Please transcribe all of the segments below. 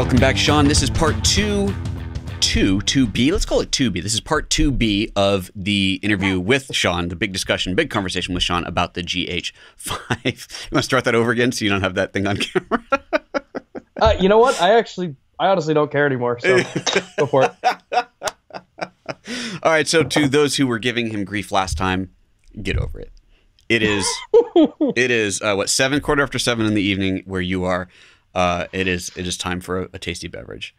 Welcome back, Sean. This is part two, two, two B. Let's call it two B. This is part two B of the interview with Sean, the big discussion, big conversation with Sean about the GH5. you want to start that over again so you don't have that thing on camera? uh, you know what? I actually, I honestly don't care anymore. So go for it. All right. So to those who were giving him grief last time, get over it. It is, it is uh, what seven quarter after seven in the evening where you are. Uh, it is it is time for a, a, tasty beverage.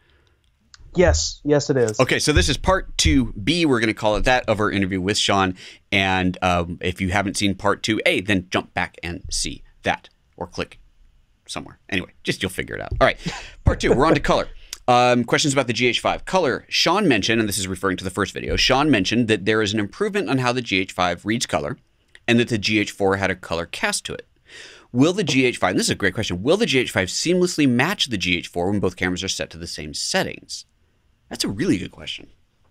Yes, yes, it is. Okay, so this is part two B. We're going to call it that of our interview with Sean. And um, if you haven't seen part two A, then jump back and see that, or click somewhere. Anyway, just you'll figure it out. All right, part two. We're on to color. Um, questions about the GH5 color. Sean mentioned, and this is referring to the first video. Sean mentioned that there is an improvement on how the GH5 reads color, and that the GH4 had a color cast to it. Will the GH5, this is a great question, will the GH5 seamlessly match the GH4 when both cameras are set to the same settings? That's a really good question.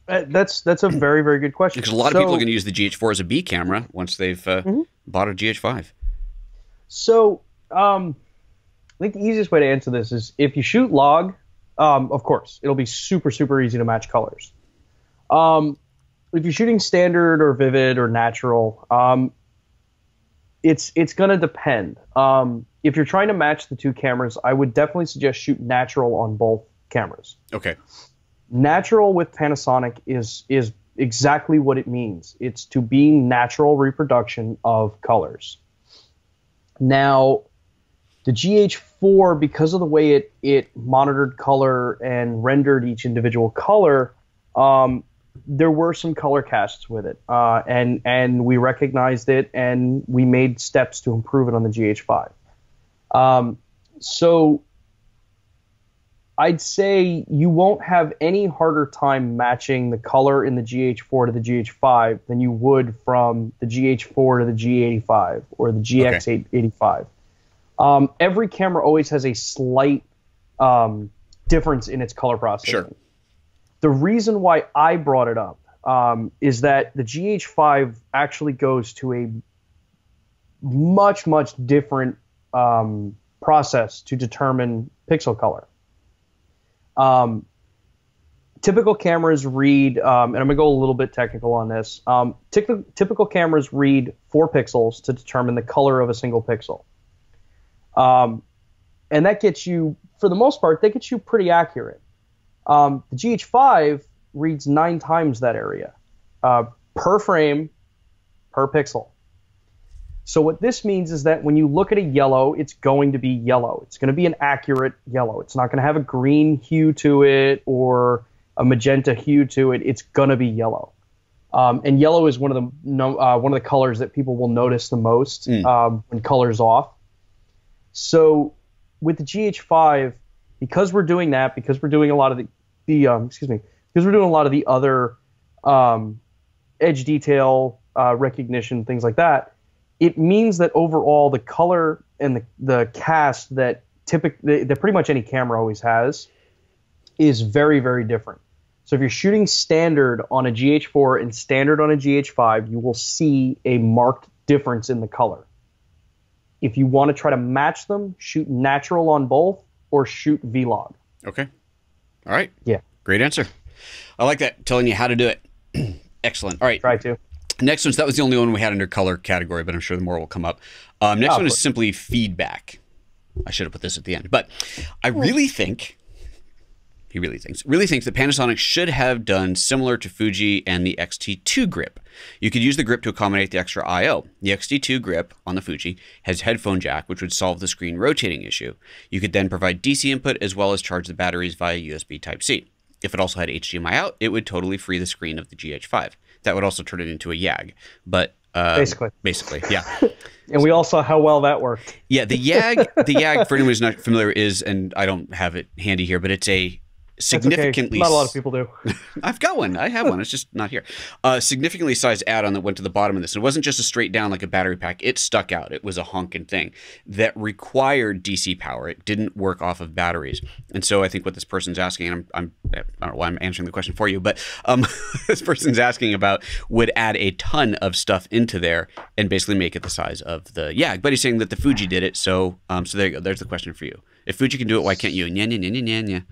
Uh, that's that's a very very good question. Because a lot so, of people are going to use the GH4 as a B camera once they've uh, mm-hmm. bought a GH5. So um, I think the easiest way to answer this is if you shoot log, um, of course it'll be super super easy to match colors. Um, if you're shooting standard or vivid or natural, um, it's it's going to depend. Um, if you're trying to match the two cameras, I would definitely suggest shoot natural on both cameras. Okay. Natural with Panasonic is is exactly what it means. It's to be natural reproduction of colors. Now, the GH4, because of the way it it monitored color and rendered each individual color, um, there were some color casts with it, uh, and and we recognized it, and we made steps to improve it on the GH5. Um, so I'd say you won't have any harder time matching the color in the GH4 to the GH5 than you would from the GH4 to the G85 or the GX85. Okay. Um, every camera always has a slight um, difference in its color processing. Sure. The reason why I brought it up um, is that the GH5 actually goes to a much, much different um, process to determine pixel color. Um, typical cameras read, um, and I'm going to go a little bit technical on this. Um, typical cameras read four pixels to determine the color of a single pixel. Um, and that gets you, for the most part, that gets you pretty accurate. Um, the GH5 reads nine times that area uh, per frame per pixel. So what this means is that when you look at a yellow, it's going to be yellow. It's going to be an accurate yellow. It's not going to have a green hue to it or a magenta hue to it. It's going to be yellow. Um, and yellow is one of the uh, one of the colors that people will notice the most mm. um, when colors off. So with the GH5, because we're doing that, because we're doing a lot of the, the um, excuse me, because we're doing a lot of the other um, edge detail uh, recognition, things like that, it means that overall the color and the, the cast that typically that pretty much any camera always has is very very different. So if you're shooting standard on a GH4 and standard on a GH5, you will see a marked difference in the color. If you want to try to match them, shoot natural on both or shoot Vlog. Okay. All right. Yeah. Great answer. I like that. Telling you how to do it. Excellent. All right. Try to. Next one. That was the only one we had under color category, but I'm sure the more will come up. Um, next oh, one is simply feedback. I should have put this at the end, but I really think he really thinks really thinks that Panasonic should have done similar to Fuji and the X-T2 grip. You could use the grip to accommodate the extra I/O. The X-T2 grip on the Fuji has headphone jack, which would solve the screen rotating issue. You could then provide DC input as well as charge the batteries via USB Type-C. If it also had HDMI out, it would totally free the screen of the GH5. That would also turn it into a YAG. But um, basically, basically, yeah. and we all saw how well that worked. Yeah, the YAG, the YAG for anyone who's not familiar is, and I don't have it handy here, but it's a significantly. Okay. Not a lot of people do. I've got one. I have one. It's just not here. A uh, significantly sized add-on that went to the bottom of this. It wasn't just a straight down like a battery pack. It stuck out. It was a honking thing that required DC power. It didn't work off of batteries. And so I think what this person's asking, and I'm, I'm I don't know why I'm answering the question for you, but um, this person's asking about would add a ton of stuff into there and basically make it the size of the yeah. But he's saying that the Fuji did it. So um, so there you go. There's the question for you. If Fuji can do it, why can't you? Nya, nya, nya, nya, nya.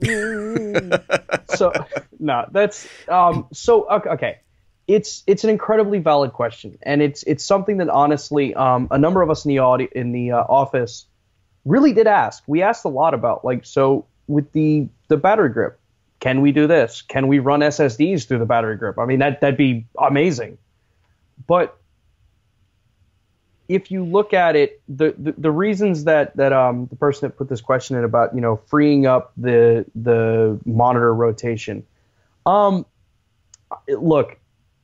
so no, that's um, so okay. It's it's an incredibly valid question, and it's it's something that honestly, um, a number of us in the audi- in the uh, office really did ask. We asked a lot about like so with the the battery grip. Can we do this? Can we run SSDs through the battery grip? I mean, that that'd be amazing. But if you look at it, the, the, the, reasons that that um, the person that put this question in about you know freeing up the the monitor rotation, um, look,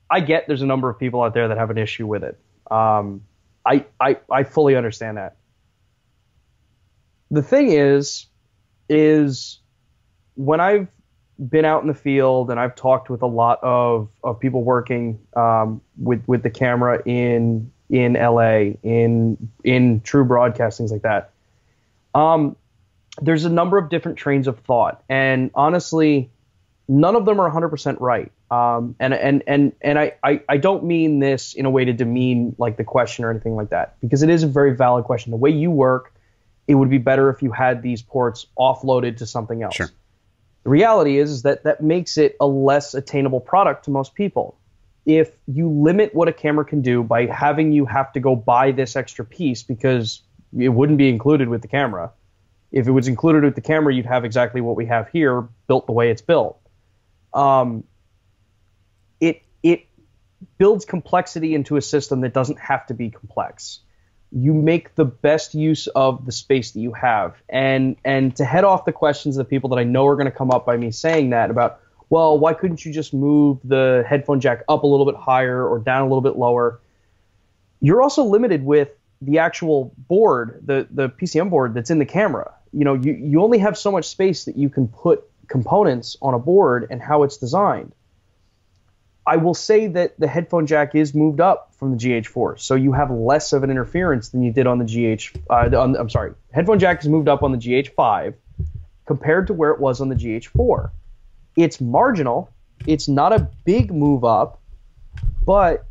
I get there's a number of people out there that have an issue with it. Um, I, I I fully understand that. The thing is, is when I've been out in the field and I've talked with a lot of, of people working um, with with the camera in in LA, in in true broadcast, things like that. Um, there's a number of different trains of thought, and honestly, none of them are 100% right. Um, and and and and I, I I don't mean this in a way to demean like the question or anything like that, because it is a very valid question. The way you work, it would be better if you had these ports offloaded to something else. Sure. The reality is, is that that makes it a less attainable product to most people if you limit what a camera can do by having you have to go buy this extra piece because it wouldn't be included with the camera. If it was included with the camera, you'd have exactly what we have here, built the way it's built. Um, it it builds complexity into a system that doesn't have to be complex. You make the best use of the space that you have, and and to head off the questions of the people that I know are going to come up by me saying that about well, why couldn't you just move the headphone jack up a little bit higher or down a little bit lower? You're also limited with the actual board, the the PCB board that's in the camera. You know, you, you only have so much space that you can put components on a board and how it's designed. I will say that the headphone jack is moved up from the GH4, so you have less of an interference than you did on the GH. Uh, on, I'm sorry, headphone jack is moved up on the GH5 compared to where it was on the GH4. It's marginal. It's not a big move up, but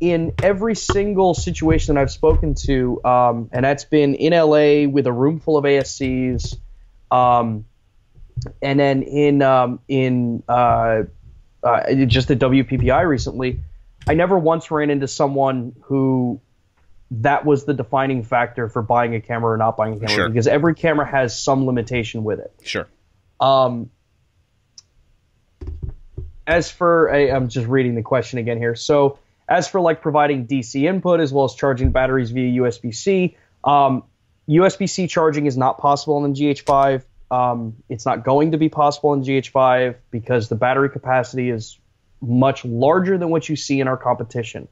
in every single situation that I've spoken to, um, and that's been in LA with a room full of ASCs, um, and then in um, in uh, uh, just the WPPI recently, I never once ran into someone who that was the defining factor for buying a camera or not buying a camera sure. because every camera has some limitation with it. Sure. Um, as for i am just reading the question again here. So as for like providing DC input as well as charging batteries via USB-C, um, USB-C charging is not possible in the GH5. Um, it's not going to be possible in GH5 because the battery capacity is much larger than what you see in our competition.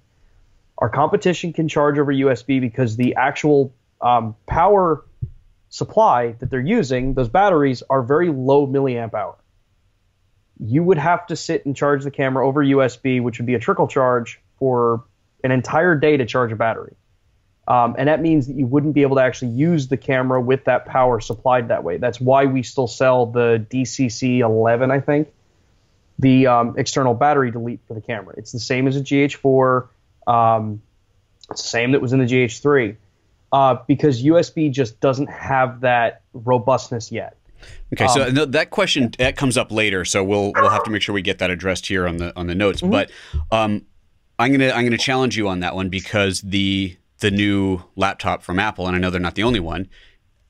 Our competition can charge over USB because the actual um, power supply that they're using, those batteries, are very low milliamp hour you would have to sit and charge the camera over USB, which would be a trickle charge for an entire day to charge a battery. Um, and that means that you wouldn't be able to actually use the camera with that power supplied that way. That's why we still sell the DCC 11, I think, the um, external battery delete for the camera. It's the same as a GH4. Um, same that was in the GH3 uh, because USB just doesn't have that robustness yet. Okay, so um, that question that comes up later, so we'll we'll have to make sure we get that addressed here on the on the notes. Mm-hmm. But um, I'm gonna I'm gonna challenge you on that one because the the new laptop from Apple, and I know they're not the only one.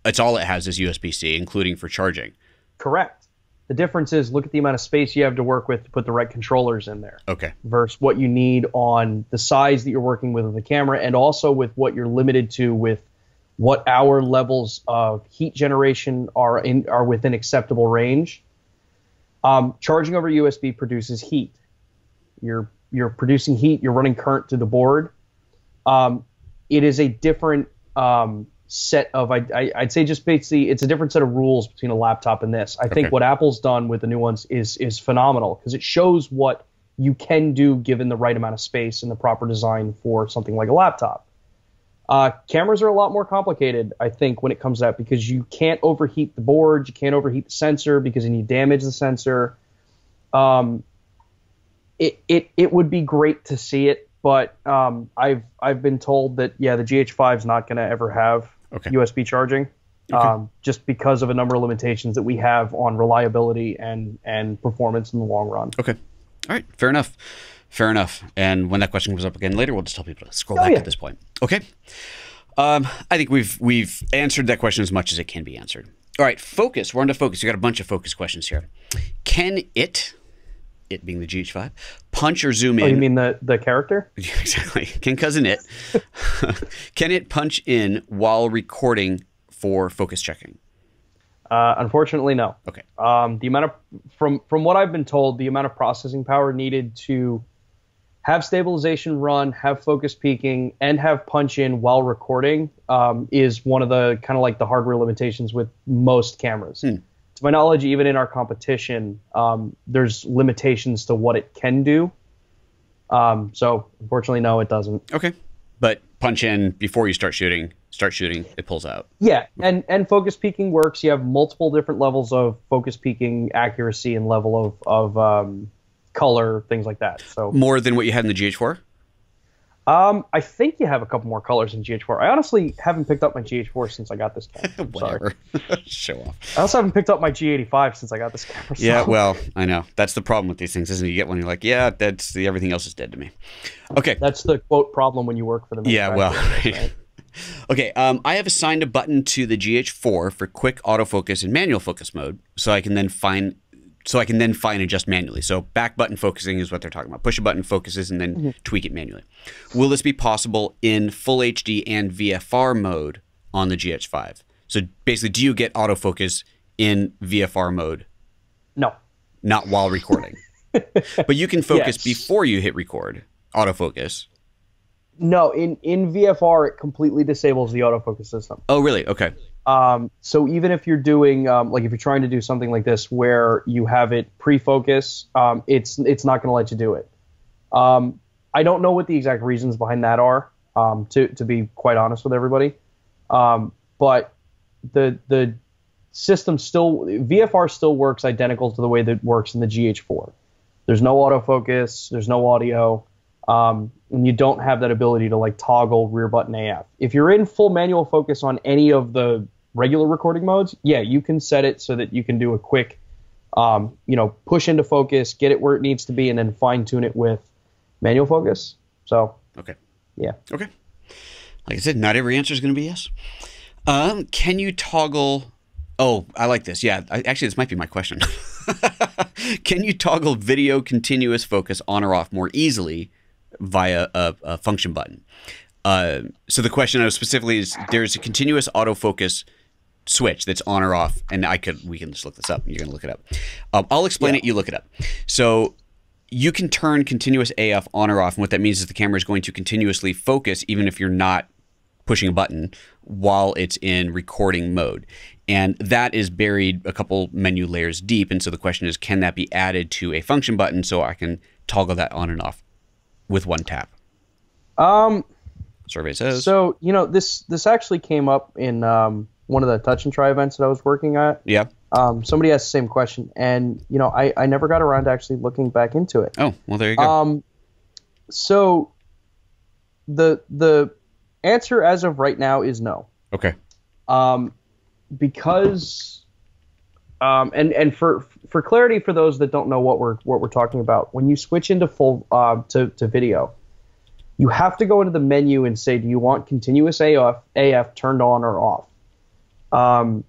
It's all it has is USB C, including for charging. Correct. The difference is look at the amount of space you have to work with to put the right controllers in there. Okay. Versus what you need on the size that you're working with of the camera, and also with what you're limited to with what our levels of heat generation are in are within acceptable range. Um, charging over USB produces heat. You're you're producing heat. You're running current to the board. Um, it is a different um, set of I, would say just basically it's a different set of rules between a laptop and this. I think what Apple's done with the new ones is is phenomenal because it shows what you can do given the right amount of space and the proper design for something like a laptop. Uh, cameras are a lot more complicated, I think, when it comes to that because you can't overheat the board, you can't overheat the sensor because then you damage the sensor. Um, it, it it would be great to see it, but um, I've I've been told that yeah, the GH5 is not going to ever have Okay. USB charging, um, just because of a number of limitations that we have on reliability and and performance in the long run. Okay. All right. Fair enough. Fair enough. And when that question comes up again later, we'll just tell people to scroll Oh, back yeah. at this point. Okay. Um, I think we've we've answered that question as much as it can be answered. All right. Focus. We're on to focus. You got a bunch of focus questions here. Can it, it being the GH5, punch or zoom Oh, in? you mean the the character? exactly. Can Cousin Itt? can it punch in while recording for focus checking? Uh, unfortunately, no. Okay. Um, the amount of from from what I've been told, the amount of processing power needed to have stabilization run, have focus peaking, and have punch in while recording um, is one of the kind of like the hardware limitations with most cameras. To my knowledge, even in our competition, um, there's limitations to what it can do. Um, so unfortunately, no, it doesn't. Okay. But punch in before you start shooting. Start shooting. It pulls out. Yeah, and and focus peaking works. You have multiple different levels of focus peaking accuracy and level of of um, color, things like that. So More than what you had in the GH4. um, I think you have a couple more colors in GH4. I honestly haven't picked up my GH4 since I got this camera. Sorry. Whatever. Show off. I also haven't picked up my G85 since I got this camera. so- Yeah, well, I know. That's the problem with these things, isn't it? You get one, you're like, yeah, that's the everything else is dead to me. Okay. that's the quote problem when you work for the Yeah, well, right? okay. Um, I have assigned a button to the GH4 for quick autofocus and manual focus mode, so I can then find, so I can then fine adjust manually. So back button focusing is what they're talking about. Push a button focuses and then mm-hmm. tweak it manually. Will this be possible in full HD and VFR mode on the GH5? So basically, do you get autofocus in VFR mode no. not while recording. but you can focus Yes. before you hit record, autofocus. No, in, in VFR, it completely disables the autofocus system. Oh, really? Okay. Um, so even if you're doing um, like if you're trying to do something like this where you have it pre-focus, um, it's it's not going to let you do it. Um, I don't know what the exact reasons behind that are. Um, to to be quite honest with everybody, um, but the the system still VFR still works identical to the way that works in the GH4. There's no autofocus. There's no audio. Um, and you don't have that ability to like toggle rear button AF. If you're in full manual focus on any of the regular recording modes, yeah, you can set it so that you can do a quick, um, you know, push into focus, get it where it needs to be, and then fine tune it with manual focus. So Okay. yeah, Okay. Like I said, not every answer is going to be yes. Um, can you toggle? Oh, I like this. Yeah, I, actually, this might be my question. can you toggle video continuous focus on or off more easily via a, a function button? Uh, so the question I was specifically is: there's a continuous autofocus switch that's on or off, and I could we can just look this up. You're gonna look it up. Um, I'll explain it. You look it up. So you can turn continuous AF on or off, and what that means is the camera is going to continuously focus even if you're not pushing a button while it's in recording mode. And that is buried a couple menu layers deep. And so the question is, can that be added to a function button so I can toggle that on and off with one tap? um, Survey says. so you know this this actually came up in um, one of the touch and try events that I was working at. yeah. Um, somebody asked the same question, and you know I, I never got around to actually looking back into it. Oh, well, there you go. Um, so the the answer as of right now is no. okay. Um, because um, and and for for clarity for those that don't know what we're what we're talking about, when you switch into full uh, to to video, you have to go into the menu and say, do you want continuous AF AF turned on or off? Um,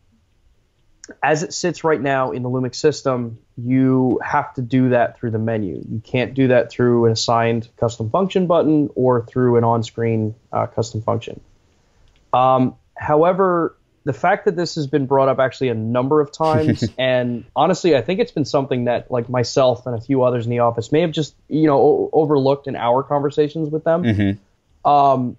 as it sits right now in the Lumix system, you have to do that through the menu. You can't do that through an assigned custom function button or through an on-screen uh, custom function. Um, however, the fact that this has been brought up actually a number of times, and honestly, I think it's been something that like myself and a few others in the office may have just you know o- overlooked in our conversations with them. Mhm. Um,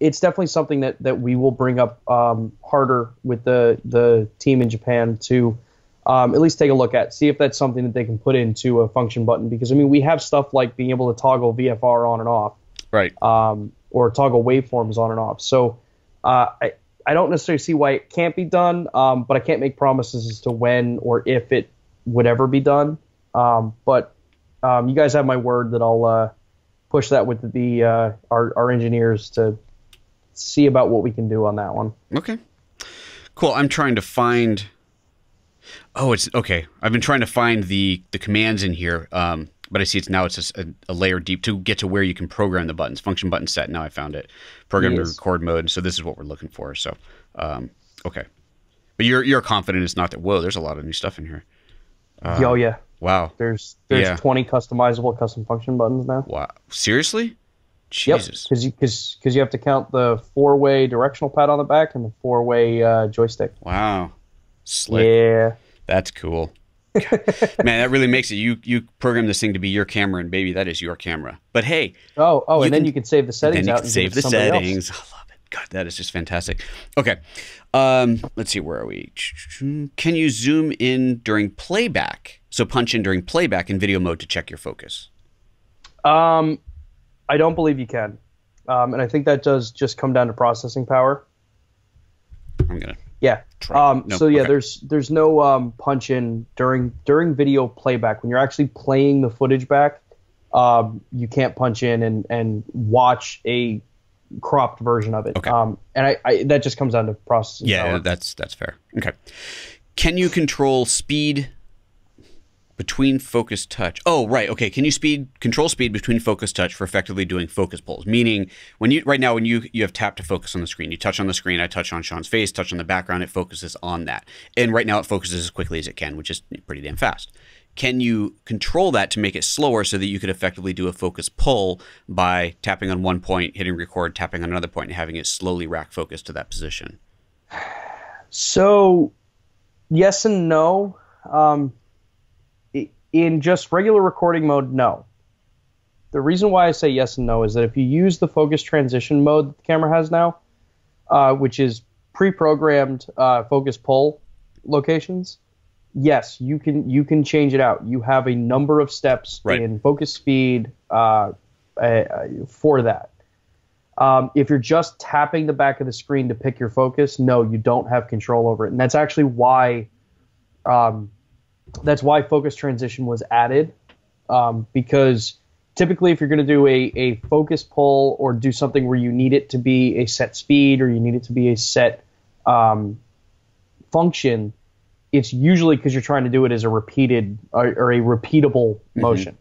it's definitely something that that we will bring up um, harder with the the team in Japan to um, at least take a look at, see if that's something that they can put into a function button. Because I mean, we have stuff like being able to toggle VFR on and off, right? Um, or toggle waveforms on and off. So uh, I I don't necessarily see why it can't be done, um, but I can't make promises as to when or if it would ever be done. Um, but um, you guys have my word that I'll uh, push that with the uh, our our engineers to see about what we can do on that one. Okay. Cool. I'm trying to find Oh, it's okay. I've been trying to find the the commands in here, um, but I see it's now it's a, a, layer deep to get to where you can program the buttons. Function button set. Now I found it. Program yes. to record mode. So this is what we're looking for. So, um, okay. But you're you're confident it's not that. Whoa, there's a lot of new stuff in here. Uh, oh yeah. Wow. There's there's yeah. 20 customizable custom function buttons now. Wow. Seriously? Jesus. Because you because because you have to count the four way directional pad on the back and the four way uh, joystick. Wow. Slick. Yeah. That's cool. Man, that really makes it. You you program this thing to be your camera, and baby, that is your camera. But hey, oh oh, and can, then you can save the settings. Then you can save the settings. Else. I love it. God, that is just fantastic. Okay, um, let's see. Where are we? Can you zoom in during playback? So punch in during playback in video mode to check your focus. Um, I don't believe you can, um, and I think that does just come down to processing power. I'm gonna yeah. Um, no, so yeah, okay. there's there's no um, punch in during during video playback when you're actually playing the footage back. Um, you can't punch in and and watch a cropped version of it. Okay. Um, and I, I, that just comes down to processing. Yeah, power. that's that's fair. Okay. Can you control speed between focus touch. Oh, right. Okay. Can you speed control speed between focus touch for effectively doing focus pulls? Meaning, when you right now when you you have tap to focus on the screen, you touch on the screen. I touch on Sean's face, touch on the background. It focuses on that, and right now it focuses as quickly as it can, which is pretty damn fast. Can you control that to make it slower so that you could effectively do a focus pull by tapping on one point, hitting record, tapping on another point, and having it slowly rack focus to that position? So, yes and no. Um, in just regular recording mode, no. The reason why I say yes and no is that if you use the focus transition mode that the camera has now, uh, which is pre-programmed uh, focus pull locations, yes, you can you can change it out. You have a number of steps right. in focus speed uh, uh, for that. Um, if you're just tapping the back of the screen to pick your focus, no, you don't have control over it, and that's actually why um, that's why focus transition was added um, because typically if you're going to do a, a focus pull or do something where you need it to be a set speed or you need it to be a set um, function it's usually because you're trying to do it as a repeated or, or a repeatable mm-hmm. motion.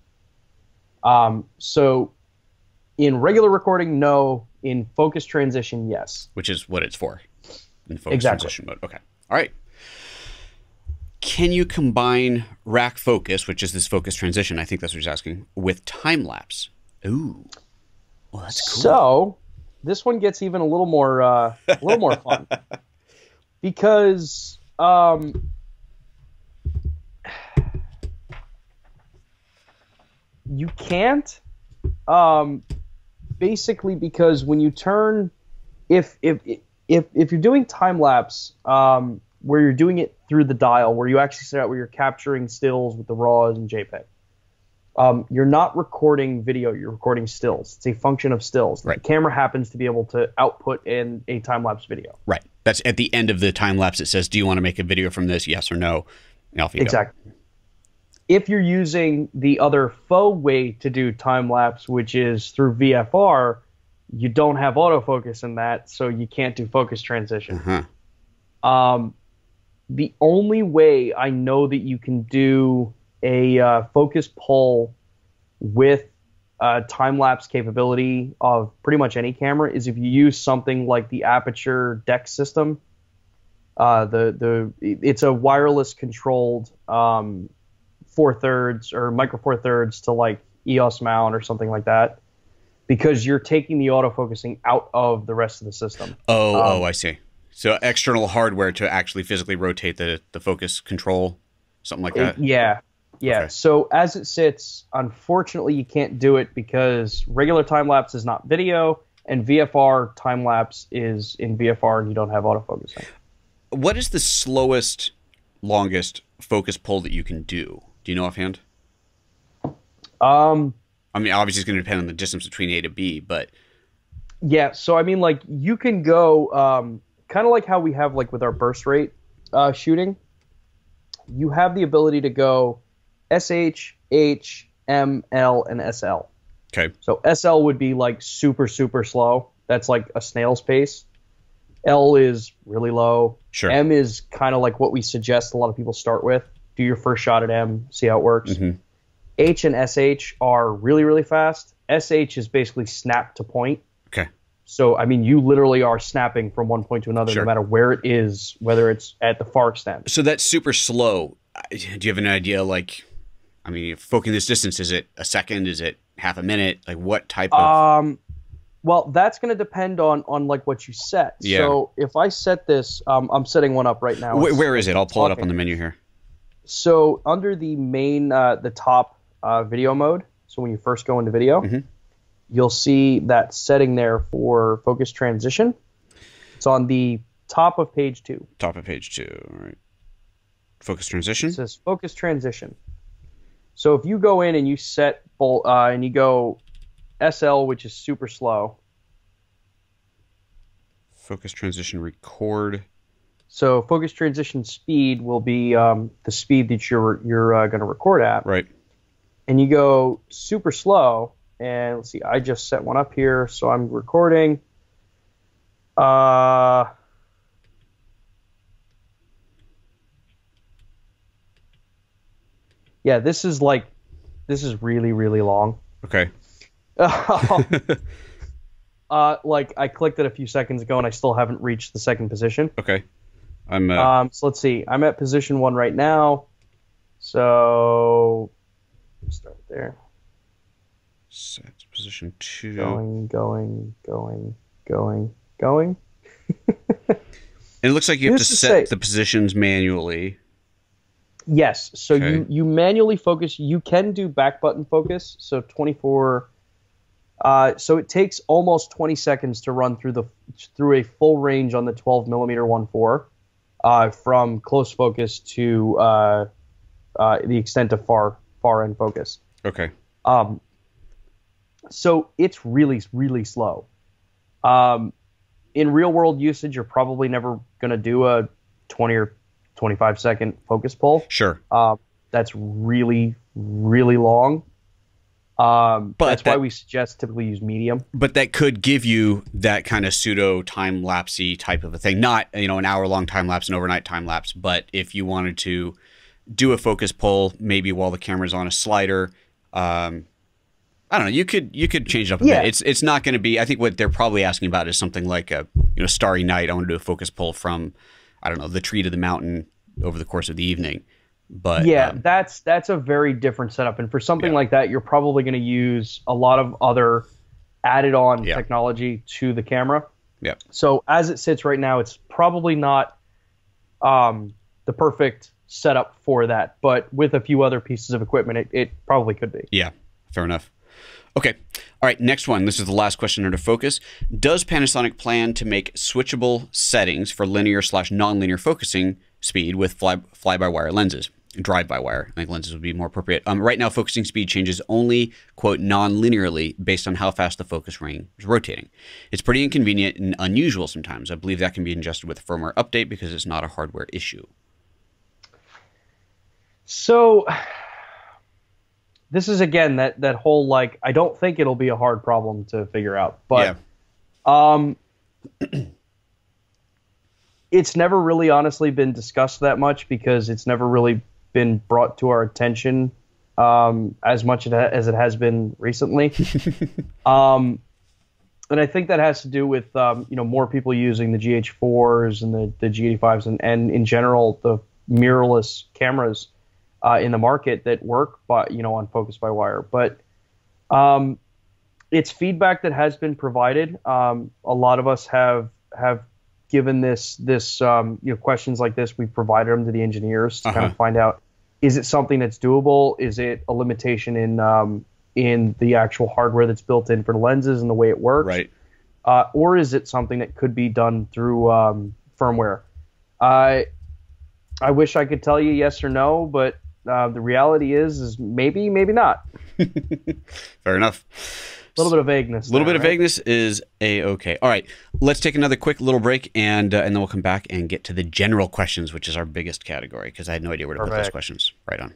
Um, so in regular recording no. In focus transition yes. Which is what it's for in focus exactly. transition mode. Okay. All right can you combine rack focus, which is this focus transition? I think that's what he's asking, with time lapse. Ooh, well, that's cool. So this one gets even a little more uh, a little more fun because um, you can't um, basically because when you turn if if if if you're doing time lapse um, where you're doing it through the dial, where you actually set out where you're capturing stills with the RAWs and JPEG. Um, you're not recording video, you're recording stills. It's a function of stills. Right. The camera happens to be able to output in a time lapse video. Right. That's at the end of the time lapse. It says, "Do you want to make a video from this? Yes or no?" exactly. Go. If you're using the other faux way to do time lapse, which is through VFR, you don't have autofocus in that, so you can't do focus transition. Uh-huh. Um, the only way I know that you can do a uh, focus pull with uh, time lapse capability of pretty much any camera is if you use something like the Aputure DEC system. Uh, the the it's a wireless controlled um, four thirds or micro four thirds to like EOS mount or something like that, because you're taking the autofocusing out of the rest of the system. Oh, um, oh, I see. So external hardware to actually physically rotate the the focus control, something like that. Yeah, yeah. Okay. So as it sits, unfortunately, you can't do it because regular time lapse is not video, and VFR time lapse is in VFR and you don't have autofocus. What is the slowest, longest focus pull that you can do? Do you know offhand? Um, I mean, obviously, it's going to depend on the distance between A to B, but yeah. So I mean, like you can go um, kind of like how we have like with our burst rate uh, shooting. You have the ability to go SH, H, M, L, and SL. okay, So SL would be like super super slow. That's like a snail's pace. L is really low. Sure. M is kind of like what we suggest a lot of people start with. Do your first shot at M, see how it works. Mhm. H and SH are really really fast. SH is basically snap to point. okay, So I mean, you literally are snapping from one point to another, Sure. no matter where it is, whether it's at the far extent. so that's super slow. Do you have an idea? Like, I mean, if focusing this distance, is it a second? Is it half a minute? Like, what type of? Um, well, that's going to depend on on like what you set. Yeah. So if I set this, um, I'm setting one up right now. Wh- where is it? I'll pull it up on the menu here. So under the main, uh, the top uh, video mode. So when you first go into video, Mhm. You'll see that setting there for focus transition. It's on the top of page two. Top of page two. All right. Focus transition. It says focus transition. So if you go in and you set bol- uh, and you go SL, which is super slow. Focus transition record. So focus transition speed will be um, the speed that you're you're uh, going to record at. Right. and you go super slow and let's see i just set one up here so i'm recording uh yeah this is like this is really really long Okay. uh like i clicked it a few seconds ago and i still haven't reached the second position Okay. I'm. Uh, um, so let's see. I'm at position one right now. So start there. Set position two. Going, going, going, going, going. And it looks like you have to to set say- the positions manually. Yes. So Okay. you you manually focus. You can do back button focus. So 24. Uh, so it takes almost 20 seconds to run through the through a full range on the 12 millimeter 1.4 uh, from close focus to uh, uh, the extent of far far end focus. Okay. Um, so it's really, really slow. Um, in real world usage, you're probably never going to do a 20 or 25 second focus pull. Sure. Uh, that's really, really long. Um, But that's why we suggest typically use medium. But that could give you that kind of pseudo time lapsey type of a thing. Not you know an hour long time lapse, an overnight time lapse, but if you wanted to do a focus pull, maybe while the camera's on a slider. Um, I don't know. You could you could change it up a Yeah. bit. It's it's not going to be. I think what they're probably asking about is something like a you know starry night. I want to do a focus pull from I don't know the tree to the mountain over the course of the evening. But yeah, um, that's that's a very different setup. And for something Yeah. like that, you're probably going to use a lot of other added on Yeah. technology to the camera. yeah. So as it sits right now, it's probably not um, the perfect setup for that. But with a few other pieces of equipment, it, it probably could be. Yeah, fair enough. Okay. All right, next one. This is the last question under focus. Does Panasonic plan to make switchable settings for linear slash nonlinear focusing speed with fly, fly-by-wire lenses? Drive-by-wire. I think lenses would be more appropriate. Um, right now, focusing speed changes only, quote, non-linearly based on how fast the focus ring is rotating. It's pretty inconvenient and unusual sometimes. I believe that can be adjusted with a firmware update because it's not a hardware issue. So this is again that that whole like I don't think it'll be a hard problem to figure out, but um, it's never really honestly been discussed that much because it's never really been brought to our attention um, as much as it has been recently. um, and I think that has to do with um, you know more people using the GH4s and the, the G85s and, and in general the mirrorless cameras uh, in the market that work by you know on focus by wire. But um, it's feedback that has been provided. Um, a lot of us have have given this this um, you know questions like this. We've provided them to the engineers to kind Uh-huh. of find out is it something that's doable? Is it a limitation in um, in the actual hardware that's built in for the lenses and the way it works? Right. uh, or is it something that could be done through um, firmware? I I wish I could tell you yes or no, but uh, the reality is is maybe maybe not. Fair enough. A little bit of vagueness. A little there, bit of vagueness is a okay. All right, let's take another quick little break, and uh, and then we'll come back and get to the general questions, which is our biggest category because I had no idea where to put those questions. Right on.